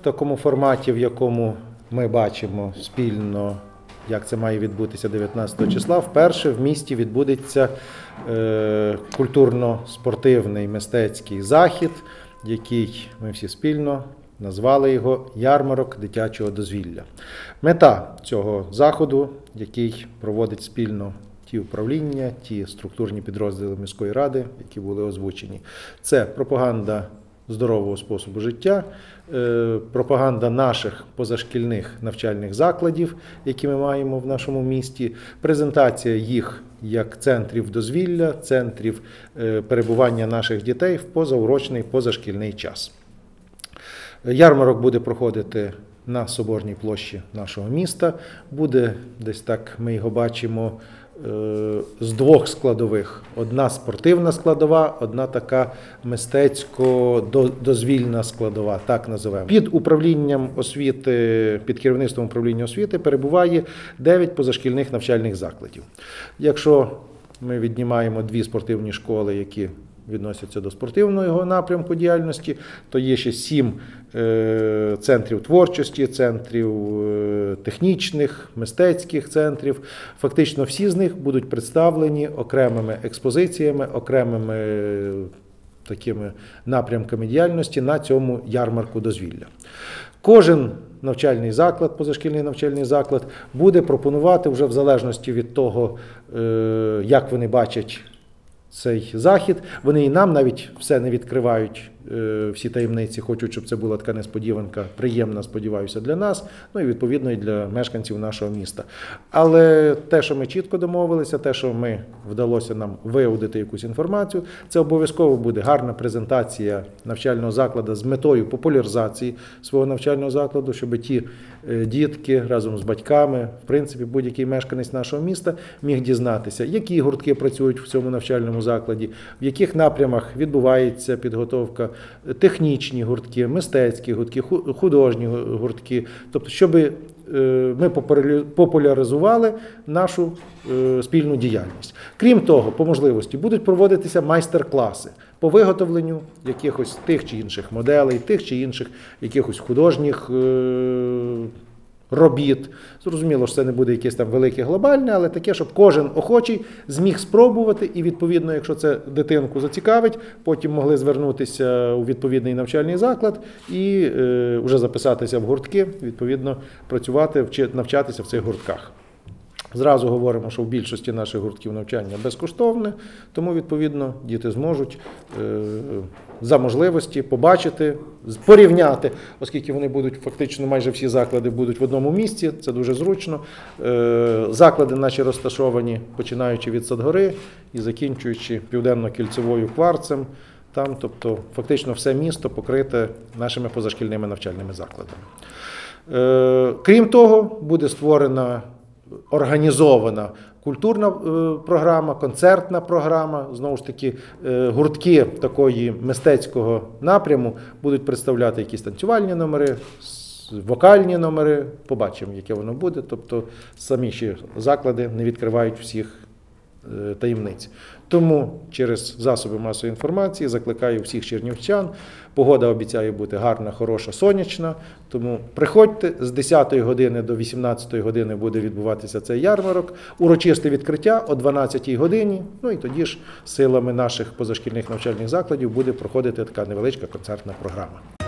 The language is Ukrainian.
в такому форматі, в якому ми бачимо спільно, як це має відбутися 19 числа, вперше в місті відбудеться е, культурно-спортивний мистецький захід, який ми всі спільно назвали його Ярмарок дитячого дозвілля. Мета цього заходу, який проводить спільно ті управління, ті структурні підрозділи міської ради, які були озвучені, це пропаганда здорового способу життя, е, пропаганда наших позашкільних навчальних закладів, які ми маємо в нашому місті, презентація їх як центрів дозвілля, центрів е, перебування наших дітей в позаурочний позашкільний час. Ярмарок буде проходити на Соборній площі нашого міста. Буде десь так, ми його бачимо з двох складових: одна спортивна складова, одна така мистецько-дозвільна складова, так називаємо. Під управлінням освіти, під керівництвом управління освіти перебуває 9 позашкільних навчальних закладів. Якщо ми віднімаємо дві спортивні школи, які відносяться до спортивного напрямку діяльності, то є ще сім е, центрів творчості, центрів е, технічних, мистецьких центрів. Фактично, всі з них будуть представлені окремими експозиціями, окремими е, такими напрямками діяльності на цьому ярмарку дозвілля. Кожен навчальний заклад, позашкільний навчальний заклад, буде пропонувати вже в залежності від того, як вони бачать цей захід. Вони і нам навіть все не відкривають, всі таємниці, хочуть, щоб це була така несподіванка, приємна, сподіваюся, для нас, ну і відповідно і для мешканців нашого міста. Але те, що ми чітко домовилися, те, що ми вдалося нам виудити якусь інформацію, це обов'язково буде гарна презентація навчального закладу з метою популяризації свого навчального закладу, щоб ті е, дітки разом з батьками, в принципі, будь-який мешканець нашого міста міг дізнатися, які гуртки працюють в цьому навчальному закладі, в яких напрямах відбувається підготовка, технічні гуртки, мистецькі гуртки, художні гуртки. Тобто, щоб е, ми популяризували нашу е, спільну діяльність. Крім того, по можливості будуть проводитися майстер-класи по виготовленню якихось тих чи інших моделей, тих чи інших якихось художніх. Робіт. Зрозуміло, що це не буде якесь там велике глобальне, але таке, щоб кожен охочий зміг спробувати, і відповідно, якщо це дитинку зацікавить, потім могли звернутися у відповідний навчальний заклад і е, вже записатися в гуртки, відповідно, працювати, навчатися в цих гуртках. Зразу говоримо, що в більшості наших гуртків навчання безкоштовне, тому відповідно діти зможуть е, за можливості побачити, порівняти, оскільки вони будуть фактично майже всі заклади будуть в одному місці. Це дуже зручно. Е, Заклади наші розташовані, починаючи від Садгори і закінчуючи південно-кільцевою кварцем. Там, тобто, фактично все місто покрите нашими позашкільними навчальними закладами. Е, Крім того, буде створена організована культурна е, програма, концертна програма. Знову ж таки, е, гуртки такої мистецького напряму будуть представляти якісь танцювальні номери. Вокальні номери, побачимо, яке воно буде. Тобто самі ще заклади не відкривають всіх таємниць. Тому через засоби масової інформації закликаю всіх чернівчан. Погода обіцяє бути гарна, хороша, сонячна. Тому приходьте з 10 години до 18 години буде відбуватися цей ярмарок. Урочисте відкриття о 12 годині. Ну і тоді ж силами наших позашкільних навчальних закладів буде проходити така невеличка концертна програма.